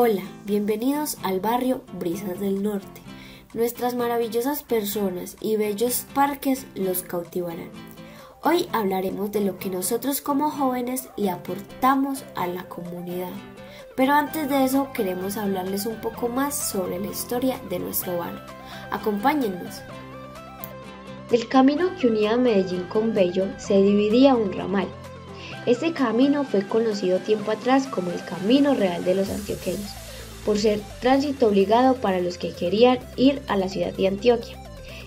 Hola, bienvenidos al barrio Brisas del Norte. Nuestras maravillosas personas y bellos parques los cautivarán. Hoy hablaremos de lo que nosotros como jóvenes le aportamos a la comunidad. Pero antes de eso queremos hablarles un poco más sobre la historia de nuestro barrio. Acompáñennos. El camino que unía Medellín con Bello se dividía un ramal este camino fue conocido tiempo atrás como el Camino Real de los Antioqueños, por ser tránsito obligado para los que querían ir a la ciudad de Antioquia.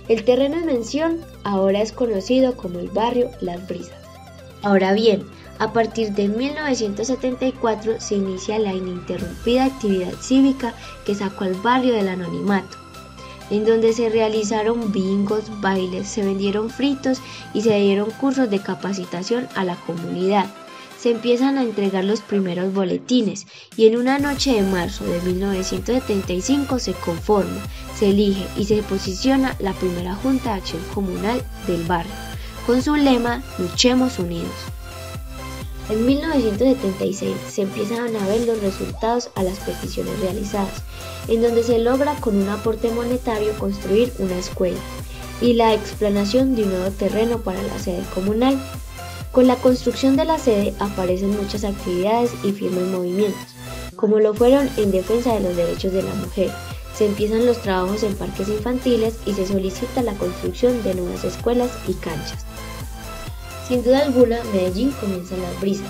El terreno en mención ahora es conocido como el barrio Las Brisas. Ahora bien, a partir de 1974 se inicia la ininterrumpida actividad cívica que sacó al barrio del anonimato en donde se realizaron bingos, bailes, se vendieron fritos y se dieron cursos de capacitación a la comunidad. Se empiezan a entregar los primeros boletines y en una noche de marzo de 1975 se conforma, se elige y se posiciona la primera Junta de Acción Comunal del barrio, con su lema Luchemos Unidos. En 1976 se empiezan a ver los resultados a las peticiones realizadas, en donde se logra con un aporte monetario construir una escuela y la explanación de un nuevo terreno para la sede comunal. Con la construcción de la sede aparecen muchas actividades y firmes movimientos, como lo fueron en defensa de los derechos de la mujer. Se empiezan los trabajos en parques infantiles y se solicita la construcción de nuevas escuelas y canchas. Sin duda alguna, Medellín comienza las brisas,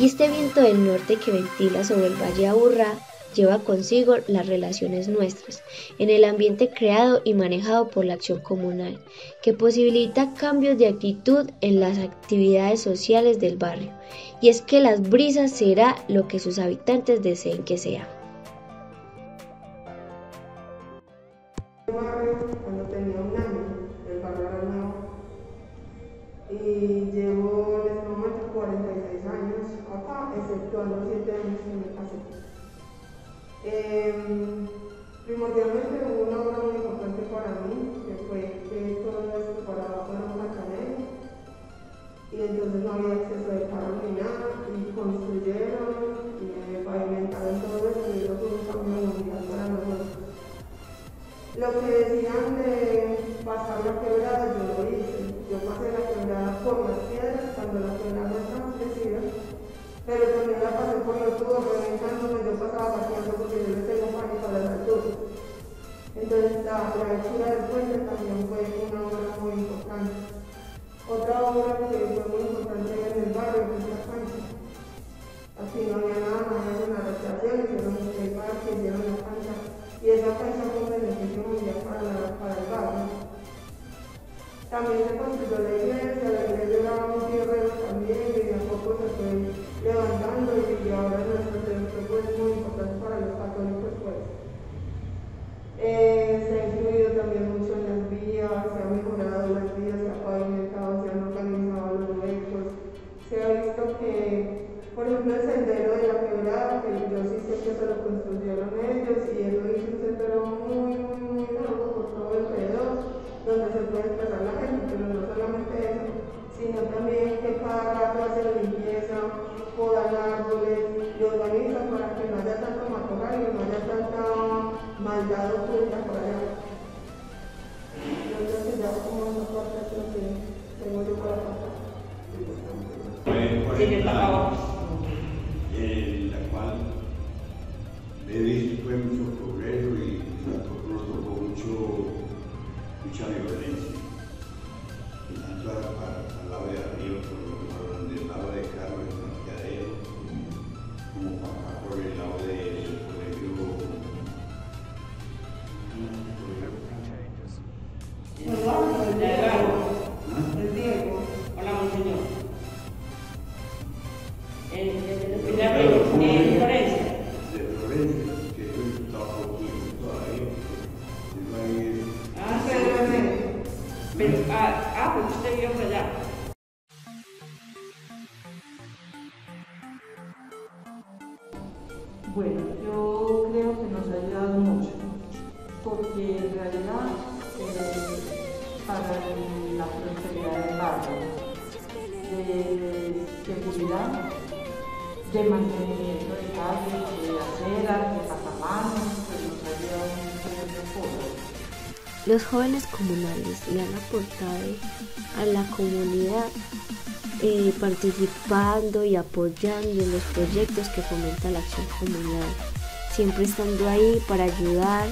y este viento del norte que ventila sobre el Valle Aburrá lleva consigo las relaciones nuestras, en el ambiente creado y manejado por la acción comunal, que posibilita cambios de actitud en las actividades sociales del barrio, y es que las brisas será lo que sus habitantes deseen que sea. Eh, primordialmente hubo una obra muy importante para mí, que fue que todo esto para una academia, y entonces no había acceso de carro ni nada, y construyeron, y eh, pavimentaron todo eso, y eso fue un cambio mundial para nosotros. Lo que decían de pasar la quebrada, yo lo hice. Yo pasé la quebrada por las piedras cuando la quebrada estaba crecida, pero también la pasé por los tubos reventándome, yo pasaba paseando porque yo le tengo pánico a las alturas. Entonces la, la del puente también fue una obra muy importante. Otra obra que fue muy importante en el barrio es la. Así no había nada, no había Ah, pues usted vio allá. Bueno, yo creo que nos ha ayudado mucho, porque en realidad eh, para la prosperidad del barrio, de seguridad, de mantenimiento de calles, de aceras, de pasamanos, que nos ha ayudado mucho en el los jóvenes comunales le han aportado a la comunidad eh, participando y apoyando en los proyectos que fomenta la acción comunal, siempre estando ahí para ayudar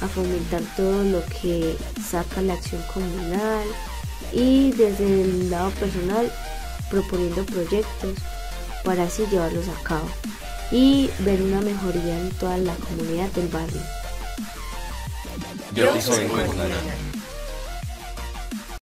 a fomentar todo lo que saca la acción comunal y desde el lado personal proponiendo proyectos para así llevarlos a cabo y ver una mejoría en toda la comunidad del barrio. Yo soy comunal.